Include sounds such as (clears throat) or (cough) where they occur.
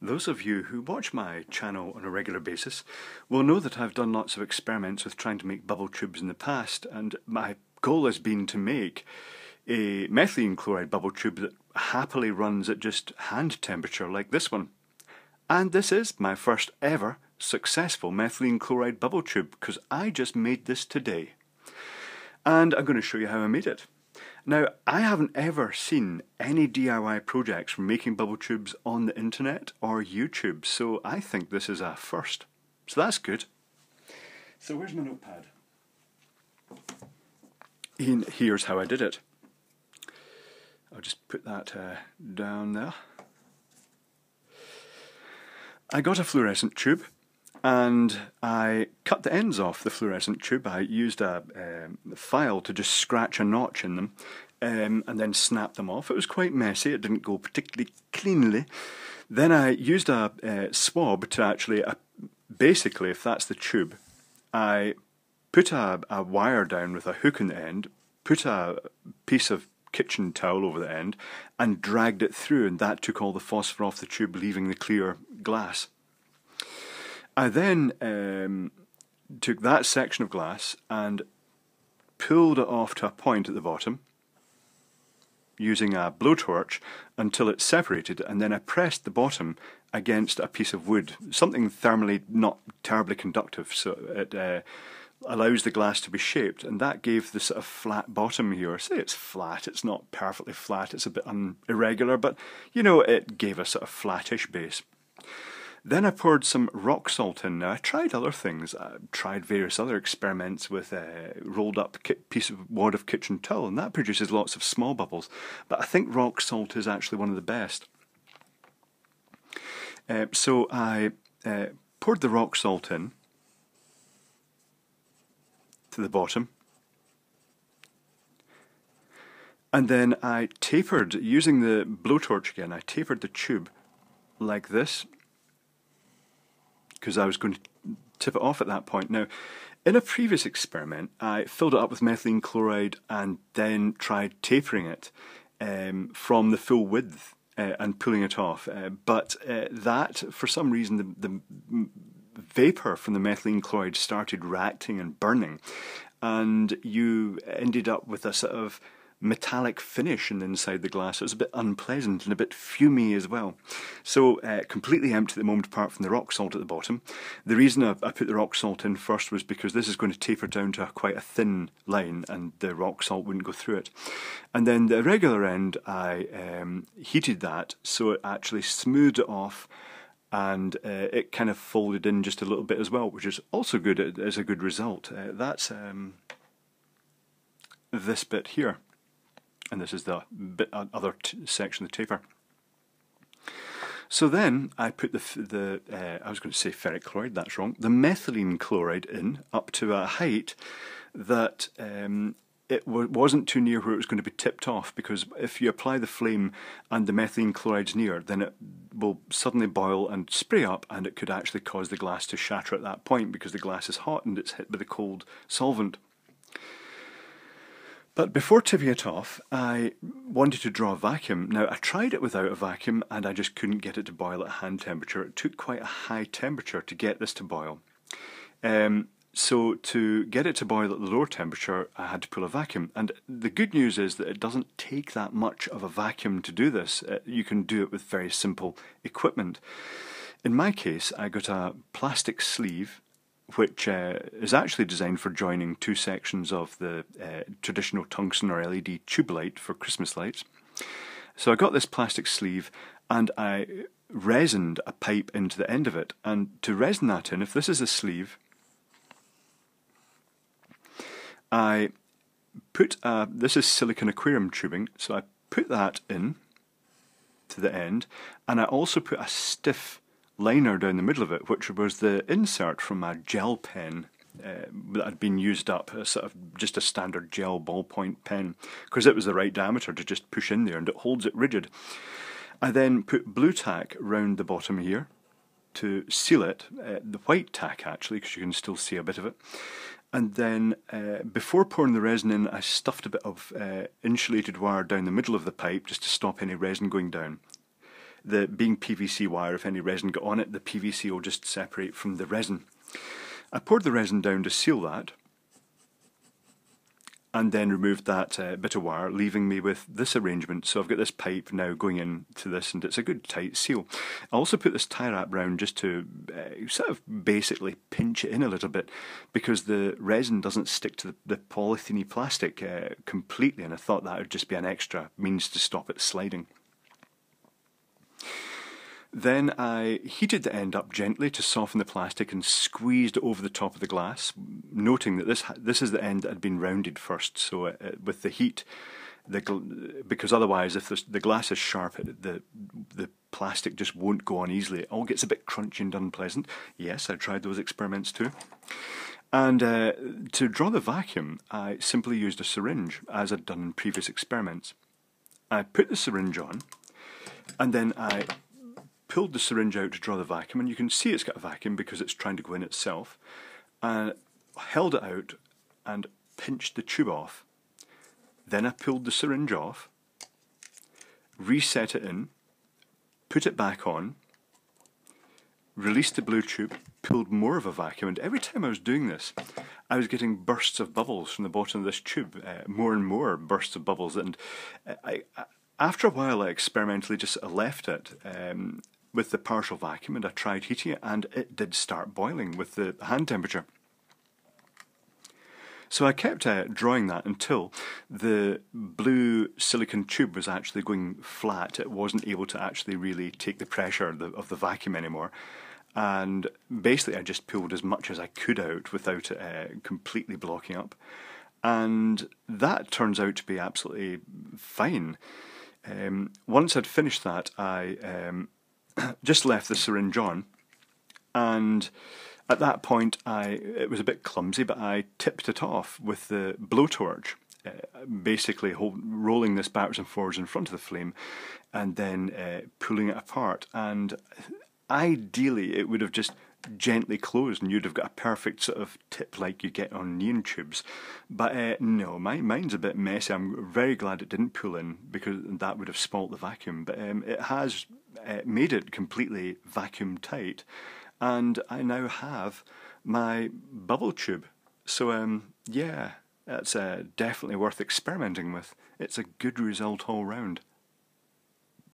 Those of you who watch my channel on a regular basis will know that I've done lots of experiments with trying to make bubble tubes in the past and my goal has been to make a methylene chloride bubble tube that happily runs at just hand temperature like this one. And this is my first ever successful methylene chloride bubble tube because I just made this today. And I'm going to show you how I made it. Now, I haven't ever seen any DIY projects for making bubble tubes on the internet or YouTube, so I think this is a first. So that's good. So where's my notepad? And Here's how I did it. I'll just put that uh, down there. I got a fluorescent tube and I cut the ends off the fluorescent tube. I used a um, file to just scratch a notch in them um, and then snap them off. It was quite messy, it didn't go particularly cleanly. Then I used a uh, swab to actually, uh, basically, if that's the tube, I put a, a wire down with a hook in the end, put a piece of kitchen towel over the end, and dragged it through, and that took all the phosphor off the tube, leaving the clear glass. I then um, took that section of glass and pulled it off to a point at the bottom using a blowtorch until it separated and then I pressed the bottom against a piece of wood, something thermally not terribly conductive so it uh, allows the glass to be shaped and that gave the sort of flat bottom here. Say it's flat, it's not perfectly flat, it's a bit irregular but you know it gave us a sort of flattish base. Then I poured some rock salt in. Now I tried other things. I tried various other experiments with a rolled up piece of wad of kitchen towel, and that produces lots of small bubbles. But I think rock salt is actually one of the best. Uh, so I uh, poured the rock salt in to the bottom. And then I tapered, using the blowtorch again, I tapered the tube like this because I was going to tip it off at that point. Now, in a previous experiment, I filled it up with methylene chloride and then tried tapering it um, from the full width uh, and pulling it off. Uh, but uh, that, for some reason, the, the vapor from the methylene chloride started reacting and burning, and you ended up with a sort of metallic finish and inside the glass. It was a bit unpleasant and a bit fumy as well. So uh, completely empty at the moment apart from the rock salt at the bottom. The reason I, I, put the rock salt in first was because this is going to taper down to a, quite a thin line and the rock salt wouldn't go through it. And then the regular end I um, heated that so it actually smoothed it off and uh, it kind of folded in just a little bit as well, which is also good as a good result. Uh, that's um, this bit here and this is the bit, uh, other section of the taper. So then I put the, the uh, I was going to say ferric chloride, that's wrong, the methylene chloride in up to a height that um, it wasn't too near where it was going to be tipped off because if you apply the flame and the methylene chloride's near, then it will suddenly boil and spray up and it could actually cause the glass to shatter at that point because the glass is hot and it's hit by the cold solvent. But before tipping it off, I wanted to draw a vacuum. Now, I tried it without a vacuum and I just couldn't get it to boil at hand temperature. It took quite a high temperature to get this to boil. Um, so to get it to boil at the lower temperature, I had to pull a vacuum. And the good news is that it doesn't take that much of a vacuum to do this. Uh, you can do it with very simple equipment. In my case, I got a plastic sleeve which uh, is actually designed for joining two sections of the uh, traditional tungsten or LED tube light for Christmas lights. So I got this plastic sleeve and I resined a pipe into the end of it. And to resin that in, if this is a sleeve, I put a, this is silicon aquarium tubing, so I put that in to the end, and I also put a stiff liner down the middle of it, which was the insert from a gel pen uh, that had been used up, a sort of just a standard gel ballpoint pen, because it was the right diameter to just push in there and it holds it rigid. I then put blue tack round the bottom here to seal it, uh, the white tack actually, because you can still see a bit of it. And then uh, before pouring the resin in, I stuffed a bit of uh, insulated wire down the middle of the pipe just to stop any resin going down. The being PVC wire, if any resin got on it, the PVC will just separate from the resin. I poured the resin down to seal that, and then removed that uh, bit of wire, leaving me with this arrangement. So I've got this pipe now going into this, and it's a good tight seal. I also put this tie wrap round just to uh, sort of basically pinch it in a little bit, because the resin doesn't stick to the, the polythene plastic uh, completely, and I thought that would just be an extra means to stop it sliding. Then I heated the end up gently to soften the plastic and squeezed over the top of the glass, noting that this this is the end that had been rounded first. So uh, uh with the heat, the because otherwise, if the glass is sharp, the the plastic just won't go on easily. It all gets a bit crunchy and unpleasant. Yes, I tried those experiments too. And uh, to draw the vacuum, I simply used a syringe, as I'd done in previous experiments. I put the syringe on, and then I pulled the syringe out to draw the vacuum, and you can see it's got a vacuum because it's trying to go in itself, and held it out and pinched the tube off. Then I pulled the syringe off, reset it in, put it back on, released the blue tube, pulled more of a vacuum, and every time I was doing this, I was getting bursts of bubbles from the bottom of this tube, uh, more and more bursts of bubbles, and I, I, after a while I experimentally just left it um, with the partial vacuum and I tried heating it and it did start boiling with the hand temperature. So I kept uh, drawing that until the blue silicon tube was actually going flat. It wasn't able to actually really take the pressure of the, of the vacuum anymore. And basically, I just pulled as much as I could out without it uh, completely blocking up. And that turns out to be absolutely fine. Um, once I'd finished that, I um, (clears throat) just left the syringe on, and at that point, I it was a bit clumsy, but I tipped it off with the blowtorch, uh, basically hold, rolling this backwards and forwards in front of the flame, and then uh, pulling it apart. And ideally, it would have just gently closed and you'd have got a perfect sort of tip like you get on neon tubes. But uh, no, my, mine's a bit messy. I'm very glad it didn't pull in because that would have spoilt the vacuum. But um, it has uh, made it completely vacuum tight, and I now have my bubble tube. So um, yeah, that's uh, definitely worth experimenting with. It's a good result all round.